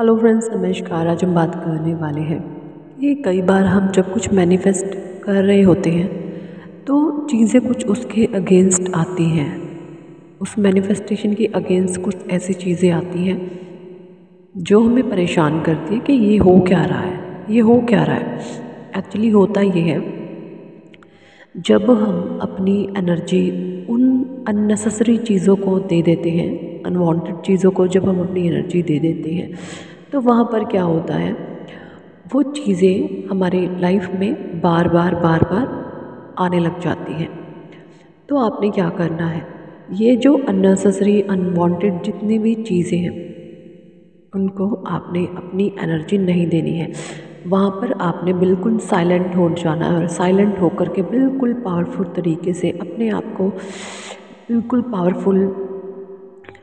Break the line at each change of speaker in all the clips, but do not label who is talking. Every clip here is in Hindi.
हेलो फ्रेंड्स नमस्कार। आज हम बात करने वाले हैं। कि कई बार हम जब कुछ मैनिफेस्ट कर रहे होते हैं तो चीज़ें कुछ उसके अगेंस्ट आती हैं। उस मैनिफेस्टेशन के अगेंस्ट कुछ ऐसी चीज़ें आती हैं, जो हमें परेशान करती है कि ये हो क्या रहा है? ये हो क्या रहा है? एक्चुअली होता ये है, जब हम अपनी एनर्जी उन अननेसेसरी चीज़ों को दे देते हैं अनवांटेड चीज़ों को जब हम अपनी एनर्जी दे देते हैं तो वहाँ पर क्या होता है? वो चीज़ें हमारे लाइफ में बार बार बार बार आने लग जाती हैं। तो आपने क्या करना है? ये जो अननेसेसरी अनवांटेड जितनी भी चीज़ें हैं, उनको आपने अपनी एनर्जी नहीं देनी है। वहाँ पर आपने बिल्कुल साइलेंट हो जाना है और साइलेंट होकर के बिल्कुल पावरफुल तरीके से अपने आप को बिल्कुल पावरफुल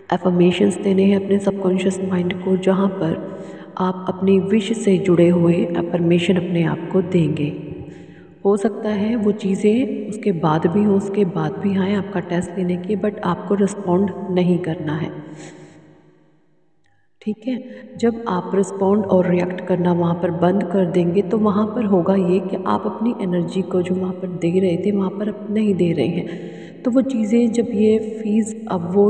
एफर्मेशंस देने हैं अपने सबकॉन्शियस माइंड को, जहाँ पर आप अपनी विश से जुड़े हुए एफर्मेशन अपने आप को देंगे। हो सकता है वो चीज़ें उसके बाद भी हो, उसके बाद भी आए आपका टेस्ट लेने की बट आपको रिस्पॉन्ड नहीं करना है। ठीक है? जब आप रिस्पॉन्ड और रिएक्ट करना वहाँ पर बंद कर देंगे तो वहाँ पर होगा ये कि आप अपनी एनर्जी को जो वहाँ पर दे रहे थे, वहाँ पर नहीं दे रहे हैं। तो वो चीज़ें जब ये फ़ीस अब वो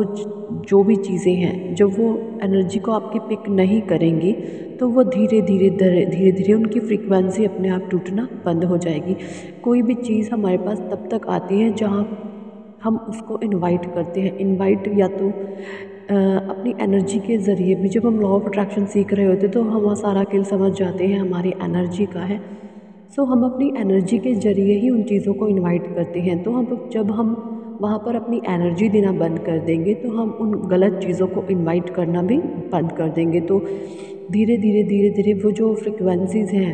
जो भी चीज़ें हैं जब वो एनर्जी को आपकी पिक नहीं करेंगी तो वो धीरे धीरे धीरे धीरे उनकी फ्रीक्वेंसी अपने आप टूटना बंद हो जाएगी। कोई भी चीज़ हमारे पास तब तक आती है जहाँ हम उसको इनवाइट करते हैं। इनवाइट या तो आ, अपनी एनर्जी के ज़रिए भी जब हम लॉ ऑफ़ अट्रैक्शन सीख रहे होते तो हम सारा खेल समझ जाते हैं हमारी एनर्जी का है। सो so, हम अपनी एनर्जी के ज़रिए ही उन चीज़ों को इनवाइट करते हैं। तो हम जब हम वहाँ पर अपनी एनर्जी देना बंद कर देंगे तो हम उन गलत चीज़ों को इनवाइट करना भी बंद कर देंगे। तो धीरे धीरे धीरे धीरे वो जो फ्रिक्वेंसीज़ हैं,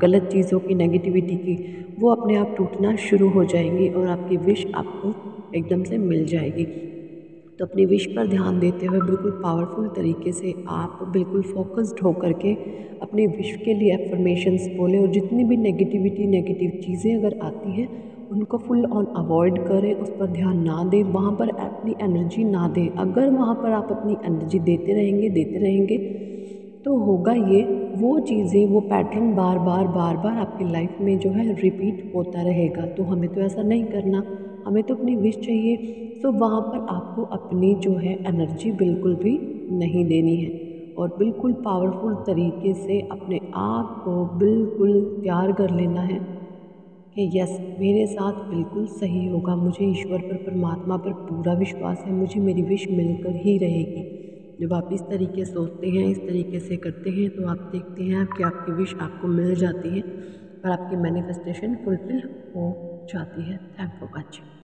गलत चीज़ों की नेगेटिविटी की, वो अपने आप टूटना शुरू हो जाएँगी और आपकी विश आपको एकदम से मिल जाएगी। तो अपनी विश पर ध्यान देते हुए बिल्कुल पावरफुल तरीके से आप बिल्कुल फोकस्ड होकर के अपने विश के लिए एफर्मेशंस बोलें और जितनी भी नेगेटिविटी नेगेटिव चीज़ें अगर आती हैं उनको फुल ऑन अवॉइड करें, उस पर ध्यान ना दें, वहाँ पर अपनी एनर्जी ना दें। अगर वहाँ पर आप अपनी एनर्जी देते रहेंगे देते रहेंगे तो होगा ये, वो चीज़ें, वो पैटर्न बार बार बार बार आपकी लाइफ में जो है रिपीट होता रहेगा। तो हमें तो ऐसा नहीं करना, हमें तो अपनी विश चाहिए। तो वहाँ पर आपको अपनी जो है एनर्जी बिल्कुल भी नहीं देनी है। और बिल्कुल पावरफुल तरीके से अपने आप को बिल्कुल तैयार कर लेना है। यस मेरे साथ बिल्कुल सही होगा। मुझे ईश्वर पर, परमात्मा पर पूरा विश्वास है। मुझे मेरी विश मिलकर ही रहेगी। जब आप इस तरीके सोचते हैं, इस तरीके से करते हैं तो आप देखते हैं कि आपकी विश आपको मिल जाती है और आपकी मैनिफेस्टेशन फुलफिल हो जाती है। Thank for watching